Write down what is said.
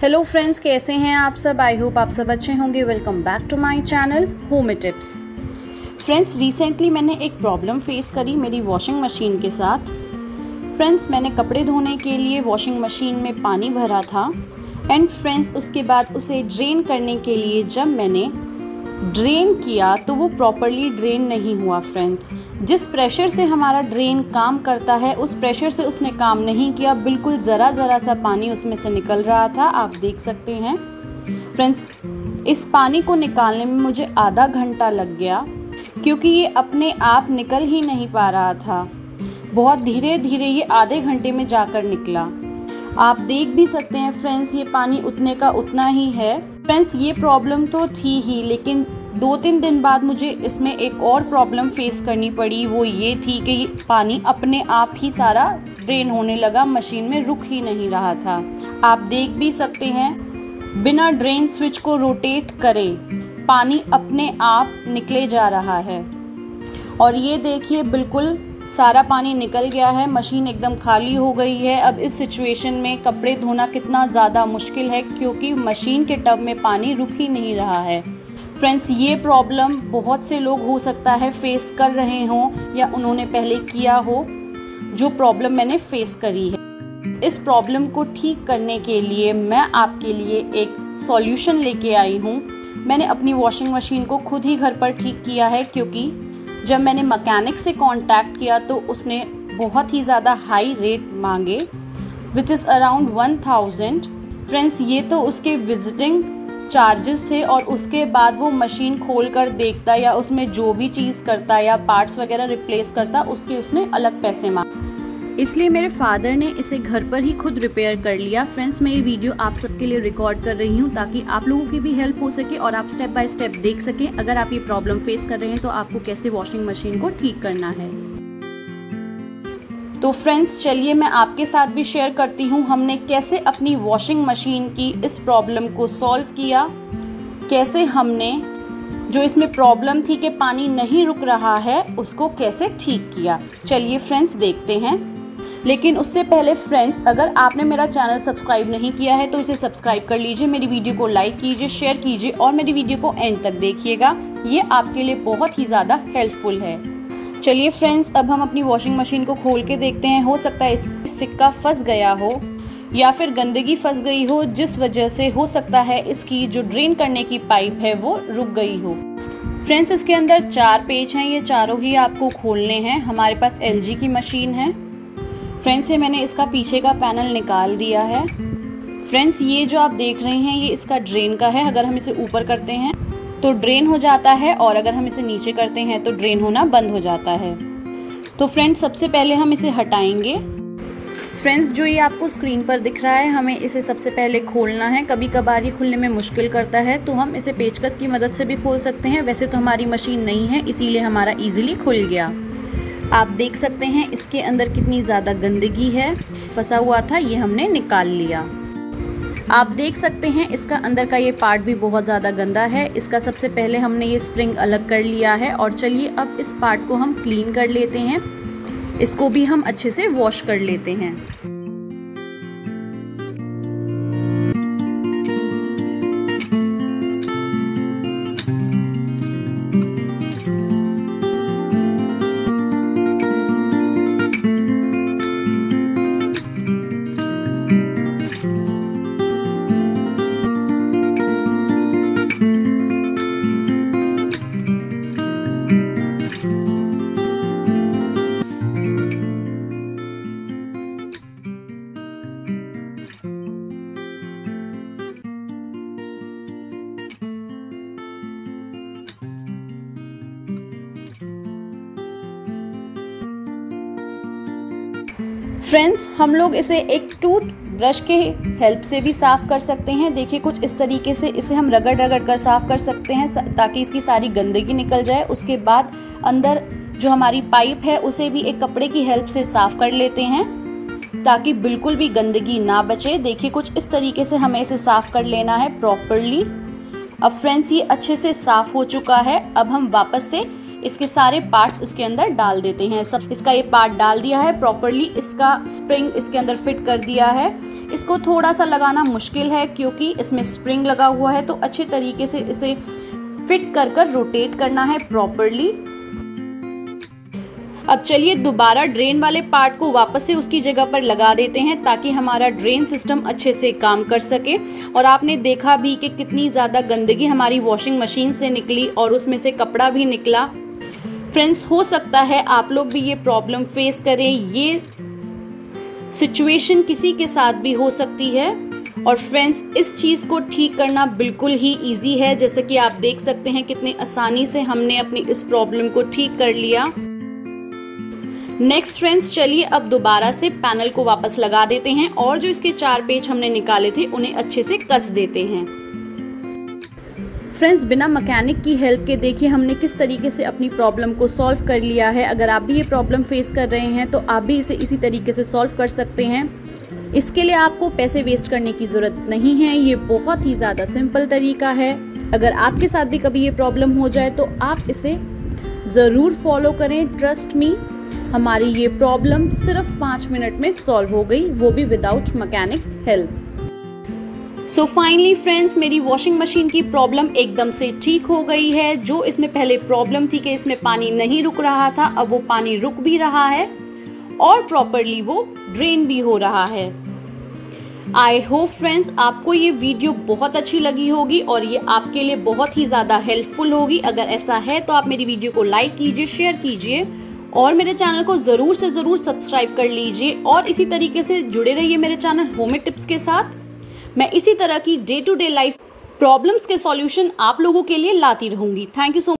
Hello friends कैसे हैं आप सब? आई होप आप सब अच्छे होंगे। Welcome back to my channel home tips friends recently मैंने एक प्रॉब्लम फेस करी मेरी वॉशिंग मशीन के साथ। फ्रेंड्स मैंने कपड़े धोने के लिए वॉशिंग मशीन में पानी भरा था। एंड फ्रेंड्स उसके बाद उसे ड्रेन करने के लिए जब मैंने ड्रेन किया तो वो प्रॉपरली ड्रेन नहीं हुआ फ्रेंड्स जिस प्रेशर से हमारा ड्रेन काम करता है, उस प्रेशर से उसने काम नहीं किया, बिल्कुल ज़रा ज़रा सा पानी उसमें से निकल रहा था, आप देख सकते हैं. फ्रेंड्स इस पानी को निकालने में मुझे आधा घंटा लग गया, क्योंकि ये अपने आप निकल ही नहीं पा रहा था. बहुत धीरे धीरे ये आधे घंटे में जाकर निकला. आप देख भी सकते हैं फ्रेंड्स ये पानी उतने का उतना ही है. फ्रेंड्स, ये प्रॉब्लम तो थी ही, लेकिन दो तीन दिन बाद मुझे इसमें एक और प्रॉब्लम फेस करनी पड़ी। वो ये थी कि पानी अपने आप ही सारा ड्रेन होने लगा मशीन में रुक ही नहीं रहा था। आप देख भी सकते हैं, बिना ड्रेन स्विच को रोटेट करे, पानी अपने आप निकले जा रहा है। और ये देखिए, बिल्कुल सारा पानी निकल गया है, मशीन एकदम खाली हो गई है। अब इस सिचुएशन में कपड़े धोना कितना ज़्यादा मुश्किल है, क्योंकि मशीन के टब में पानी रुक ही नहीं रहा है। फ्रेंड्स ये प्रॉब्लम बहुत से लोग हो सकता है फेस कर रहे हों या उन्होंने पहले किया हो, जो प्रॉब्लम मैंने फेस करी है। इस प्रॉब्लम को ठीक करने के लिए मैं आपके लिए एक सॉल्यूशन लेके आई हूँ। मैंने अपनी वॉशिंग मशीन को खुद ही घर पर ठीक किया है, क्योंकि जब मैंने मकैनिक से कांटेक्ट किया तो उसने बहुत ही ज़्यादा हाई रेट मांगे which is around one thousand friends ये तो उसके विजिटिंग चार्जेस थे और उसके बाद वो मशीन खोल कर देखता या उसमें जो भी चीज़ करता या पार्ट्स वगैरह रिप्लेस करता, उसके उसने अलग पैसे मांगे। इसलिए मेरे फादर ने इसे घर पर ही खुद रिपेयर कर लिया। फ्रेंड्स मैं ये वीडियो आप सबके लिए रिकॉर्ड कर रही हूँ ताकि आप लोगों की भी हेल्प हो सके और आप स्टेप बाय स्टेप देख सकें। अगर आप ये प्रॉब्लम फेस कर रहे हैं तो आपको कैसे वॉशिंग मशीन को ठीक करना है। तो फ्रेंड्स चलिए मैं आपके साथ भी शेयर करती हूँ, हमने कैसे अपनी वॉशिंग मशीन की इस प्रॉब्लम को सॉल्व किया। कैसे हमने जो इसमें प्रॉब्लम थी कि पानी नहीं रुक रहा है, उसको कैसे ठीक किया। चलिए फ्रेंड्स देखते हैं। लेकिन उससे पहले फ्रेंड्स अगर आपने मेरा चैनल सब्सक्राइब नहीं किया है तो इसे सब्सक्राइब कर लीजिए, मेरी वीडियो को लाइक कीजिए शेयर कीजिए और मेरी वीडियो को एंड तक देखिएगा। ये आपके लिए बहुत ही ज़्यादा हेल्पफुल है। चलिए फ्रेंड्स अब हम अपनी वॉशिंग मशीन को खोल के देखते हैं। हो सकता है इस सिक्का फंस गया हो या फिर गंदगी फंस गई हो, जिस वजह से हो सकता है इसकी जो ड्रेन करने की पाइप है, वो रुक गई हो। फ्रेंड्स इसके अंदर चार पेज हैं। ये चारों ही आपको खोलने हैं। हमारे पास LG की मशीन है। फ्रेंड्स ये मैंने इसका पीछे का पैनल निकाल दिया है। फ्रेंड्स ये जो आप देख रहे हैं, ये इसका ड्रेन का है। अगर हम इसे ऊपर करते हैं तो ड्रेन हो जाता है और अगर हम इसे नीचे करते हैं तो ड्रेन होना बंद हो जाता है। तो फ्रेंड्स सबसे पहले हम इसे हटाएँगे। फ्रेंड्स जो ये आपको स्क्रीन पर दिख रहा है, हमें इसे सबसे पहले खोलना है। कभी कभार ये खुलने में मुश्किल करता है तो हम इसे पेचकस की मदद से भी खोल सकते हैं। वैसे तो हमारी मशीन नहीं है, इसीलिए हमारा इजीली खुल गया। आप देख सकते हैं इसके अंदर कितनी ज़्यादा गंदगी है। फंसा हुआ था, ये हमने निकाल लिया। आप देख सकते हैं इसका अंदर का ये पार्ट भी बहुत ज़्यादा गंदा है। इसका सबसे पहले हमने ये स्प्रिंग अलग कर लिया है और चलिए अब इस पार्ट को हम क्लीन कर लेते हैं। इसको भी हम अच्छे से वॉश कर लेते हैं। फ्रेंड्स हम लोग इसे एक टूथ ब्रश के हेल्प से भी साफ़ कर सकते हैं। देखिए, कुछ इस तरीके से इसे हम रगड़ रगड़ कर साफ़ कर सकते हैं ताकि इसकी सारी गंदगी निकल जाए। उसके बाद अंदर जो हमारी पाइप है, उसे भी एक कपड़े की हेल्प से साफ़ कर लेते हैं ताकि बिल्कुल भी गंदगी ना बचे। देखिए, कुछ इस तरीके से हमें इसे साफ़ कर लेना है प्रॉपरली अब फ्रेंड्स ये अच्छे से साफ़ हो चुका है। अब हम वापस से इसके सारे पार्ट्स इसके अंदर डाल देते हैं। सब इसका ये पार्ट डाल दिया है प्रॉपरली इसका स्प्रिंग इसके अंदर फिट कर दिया है। इसको थोड़ा सा लगाना मुश्किल है क्योंकि इसमें स्प्रिंग लगा हुआ है तो अच्छे तरीके से इसे फिट कर कर रोटेट करना है प्रॉपरली अब चलिए दोबारा ड्रेन वाले पार्ट को वापस से उसकी जगह पर लगा देते हैं ताकि हमारा ड्रेन सिस्टम अच्छे से काम कर सके। और आपने देखा भी कि कितनी ज़्यादा गंदगी हमारी वॉशिंग मशीन से निकली और उसमें से कपड़ा भी निकला। फ्रेंड्स हो सकता है, आप लोग भी ये प्रॉब्लम फेस करें। ये सिचुएशन किसी के साथ भी हो सकती है। और फ्रेंड्स इस चीज़ को ठीक करना बिल्कुल ही इजी है। जैसे कि आप देख सकते हैं कितनी आसानी से हमने अपनी इस प्रॉब्लम को ठीक कर लिया। नेक्स्ट फ्रेंड्स चलिए अब दोबारा से पैनल को वापस लगा देते हैं। और जो इसके चार पेज हमने निकाले थे, उन्हें अच्छे से कस देते हैं। फ्रेंड्स, बिना मैकेनिक की हेल्प के देखिए हमने किस तरीके से अपनी प्रॉब्लम को सॉल्व कर लिया है। अगर आप भी ये प्रॉब्लम फेस कर रहे हैं तो आप भी इसे इसी तरीके से सॉल्व कर सकते हैं। इसके लिए आपको पैसे वेस्ट करने की ज़रूरत नहीं है। ये बहुत ही ज़्यादा सिंपल तरीका है। अगर आपके साथ भी कभी ये प्रॉब्लम हो जाए तो आप इसे ज़रूर फॉलो करें। ट्रस्ट मी, हमारी ये प्रॉब्लम सिर्फ़ पाँच मिनट में सॉल्व हो गई। वो भी without mechanic help. So finally friends मेरी वॉशिंग मशीन की प्रॉब्लम एकदम से ठीक हो गई है। जो इसमें पहले प्रॉब्लम थी कि इसमें पानी नहीं रुक रहा था, अब वो पानी रुक भी रहा है और प्रॉपरली वो ड्रेन भी हो रहा है। आई होप फ्रेंड्स आपको ये वीडियो बहुत अच्छी लगी होगी और ये आपके लिए बहुत ही ज़्यादा हेल्पफुल होगी। अगर ऐसा है तो आप मेरी वीडियो को लाइक कीजिए शेयर कीजिए और मेरे चैनल को ज़रूर से ज़रूर सब्सक्राइब कर लीजिए और इसी तरीके से जुड़े रहिए मेरे चैनल होमे टिप्स के साथ। मैं इसी तरह की day to day life problems के सॉल्यूशन आप लोगों के लिए लाती रहूँगी। Thank you so